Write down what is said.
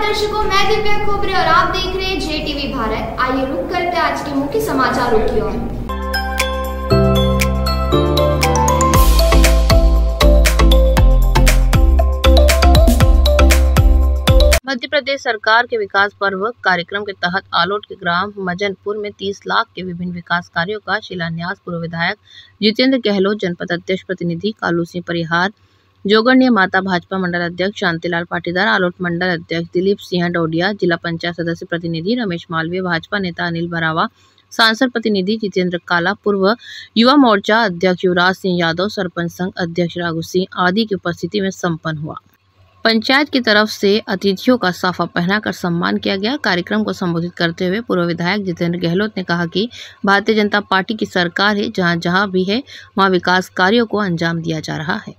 दर्शकों, मैं दिव्या खोबरे और आप देख रहे हैं जे टीवी भारत। आइए रुक करते आज के मुख्य समाचारों की ओर। मध्य प्रदेश सरकार के विकास पर्व कार्यक्रम के तहत आलोट के ग्राम मजनपुर में 30 लाख के विभिन्न विकास कार्यों का शिलान्यास पूर्व विधायक जितेंद्र गहलोत, जनपद अध्यक्ष प्रतिनिधि कालू सिंह परिहार जोगण्य माता भाजपा मंडल अध्यक्ष, शांतिलाल पाटीदार, आलोट मंडल अध्यक्ष, दिलीप सिंह डोडिया, जिला पंचायत सदस्य प्रतिनिधि रमेश मालवीय, भाजपा नेता अनिल भरावा, सांसद प्रतिनिधि जितेंद्र काला, पूर्व युवा मोर्चा अध्यक्ष युवराज सिंह यादव, सरपंच संघ अध्यक्ष राघु सिंह आदि की उपस्थिति में संपन्न हुआ। पंचायत की तरफ़ से अतिथियों का साफा पहनाकर सम्मान किया गया। कार्यक्रम को संबोधित करते हुए पूर्व विधायक जितेंद्र गहलोत ने कहा कि भारतीय जनता पार्टी की सरकार है, जहाँ जहाँ भी है, वहाँ विकास कार्यों को अंजाम दिया जा रहा है।